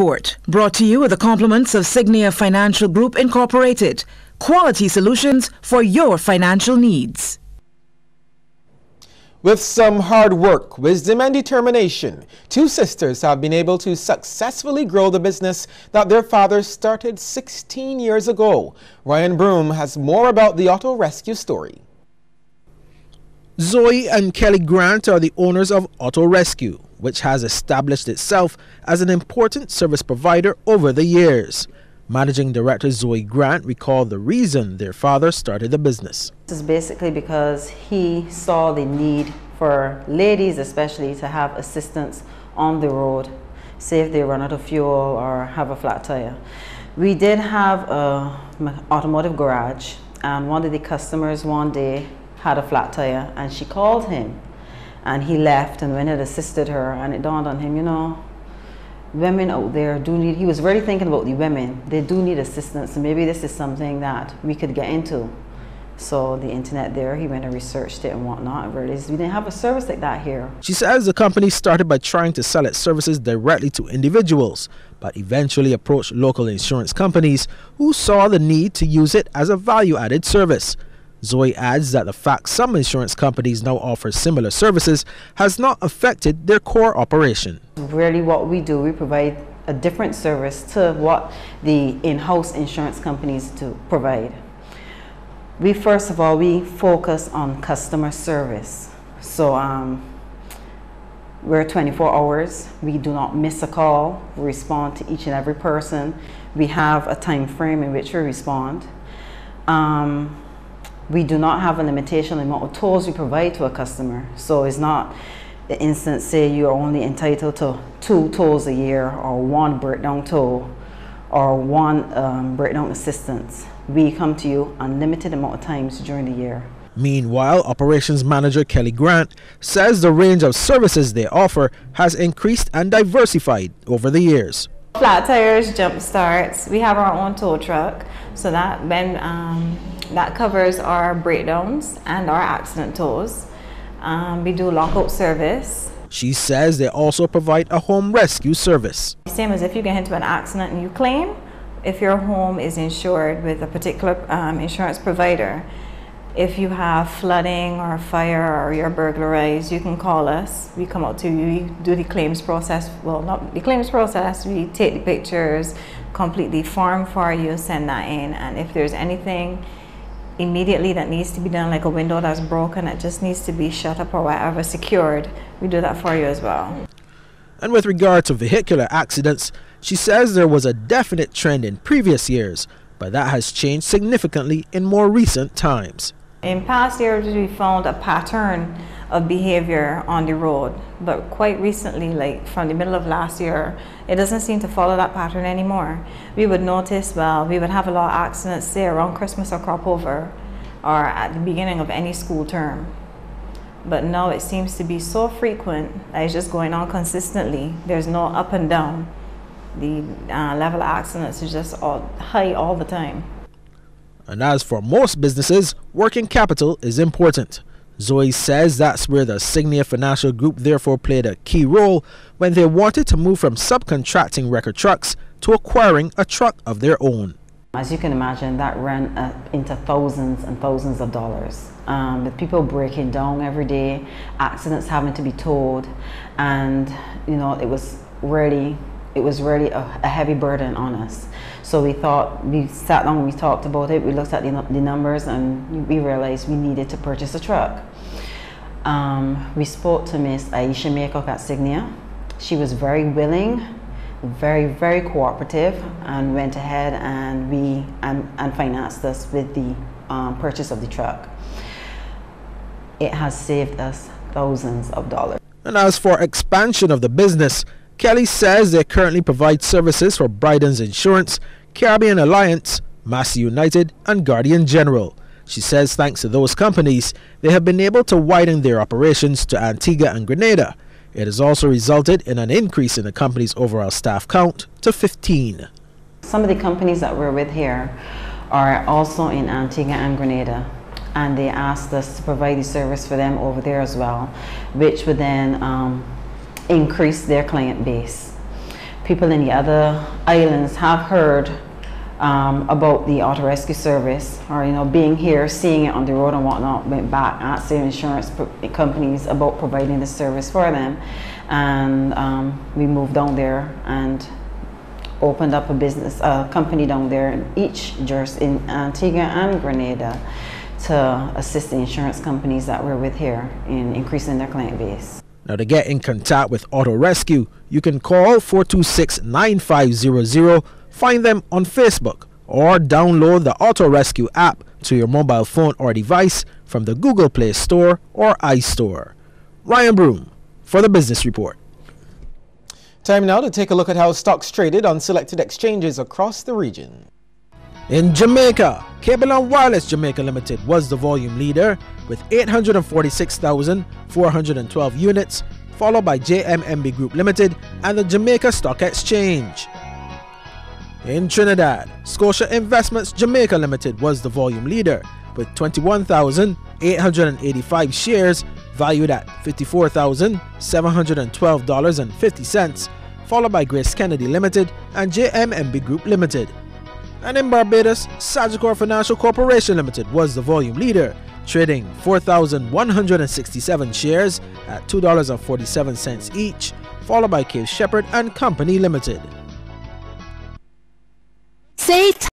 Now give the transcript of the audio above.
Report brought to you with the compliments of Signia Financial Group Incorporated. Quality solutions for your financial needs. With some hard work, wisdom, and determination, two sisters have been able to successfully grow the business that their father started 16 years ago. Ryan Broom has more about the auto rescue story. Zoe and Kelly Grant are the owners of Auto Rescue, which has established itself as an important service provider over the years. Managing Director Zoe Grant recalled the reason their father started the business. This is basically because he saw the need for ladies especially to have assistance on the road, say if they run out of fuel or have a flat tire. We did have an automotive garage and one of the customers one day had a flat tire and she called him and he left and went and assisted her and it dawned on him, you know, women out there do need, he was really thinking about the women, they do need assistance. Maybe this is something that we could get into. So the internet there, he went and researched it and whatnot realized we didn't have a service like that here. She says the company started by trying to sell its services directly to individuals, but eventually approached local insurance companies who saw the need to use it as a value-added service. Zoe adds that the fact some insurance companies now offer similar services has not affected their core operation. Really what we do, we provide a different service to what the in-house insurance companies do provide. We first of all, we focus on customer service. So um, we're 24 hours. We do not miss a call. We respond to each and every person. We have a time frame in which we respond. Um, we do not have a limitation on the amount of tolls we provide to a customer. So it's not the instance say you're only entitled to two tools a year or one breakdown tool or one um, breakdown assistance. We come to you unlimited amount of times during the year. Meanwhile, operations manager Kelly Grant says the range of services they offer has increased and diversified over the years. Flat tires, jump starts. We have our own tow truck, so that when um, that covers our breakdowns and our accident tows. Um, we do lockout service. She says they also provide a home rescue service. Same as if you get into an accident and you claim, if your home is insured with a particular um, insurance provider, if you have flooding or fire or you're burglarized, you can call us. We come out to you, we do the claims process. Well, not the claims process, we take the pictures, complete the form for you, send that in. And if there's anything immediately that needs to be done, like a window that's broken, it just needs to be shut up or whatever, secured, we do that for you as well. And with regard to vehicular accidents, she says there was a definite trend in previous years, but that has changed significantly in more recent times. In past years, we found a pattern of behavior on the road. But quite recently, like from the middle of last year, it doesn't seem to follow that pattern anymore. We would notice, well, we would have a lot of accidents, say around Christmas or crop over, or at the beginning of any school term. But now it seems to be so frequent that it's just going on consistently. There's no up and down. The uh, level of accidents is just all high all the time. And as for most businesses, working capital is important. Zoe says that's where the Signia Financial Group therefore played a key role when they wanted to move from subcontracting record trucks to acquiring a truck of their own. As you can imagine, that ran uh, into thousands and thousands of dollars. Um, with people breaking down every day, accidents having to be towed, and you know it was really it was really a, a, heavy burden on us. So we thought, we sat down, we talked about it, we looked at the, the numbers and we realized we needed to purchase a truck. Um, we spoke to Miss Aisha Maycock at Signia. She was very willing, very, very cooperative and went ahead and we and, and financed us with the um, purchase of the truck. It has saved us thousands of dollars. And as for expansion of the business, Kelly says they currently provide services for Bryden's Insurance, Caribbean Alliance, Massy United, and Guardian General. She says thanks to those companies, they have been able to widen their operations to Antigua and Grenada. It has also resulted in an increase in the company's overall staff count to 15. Some of the companies that we're with here are also in Antigua and Grenada and they asked us to provide the service for them over there as well, which would then um, increase their client base. people in the other islands have heard um, about the auto rescue service or you know being here seeing it on the road and whatnot went back asked the insurance companies about providing the service for them and um, we moved down there and opened up a business a company down there in each jurisdiction in Antigua and Grenada to assist the insurance companies that we're with here in increasing their client base. Now, to get in contact with Auto Rescue, you can call 426 9500, find them on Facebook, or download the Auto Rescue app to your mobile phone or device from the Google Play Store or iStore. Ryan Broom for the Business Report. Time now to take a look at how stocks traded on selected exchanges across the region. In Jamaica, Cable and Wireless Jamaica Limited was the volume leader with 846,412 units, followed by JMMB Group Limited and the Jamaica Stock Exchange. In Trinidad, Scotia Investments Jamaica Limited was the volume leader with 21,885 shares valued at $54,712.50, followed by Grace Kennedy Limited and JMMB Group Limited. And in Barbados, Sagicor Financial Corporation Limited was the volume leader, trading 4,167 shares at $2.47 each, followed by Cave Shepherd and Company Limited. Say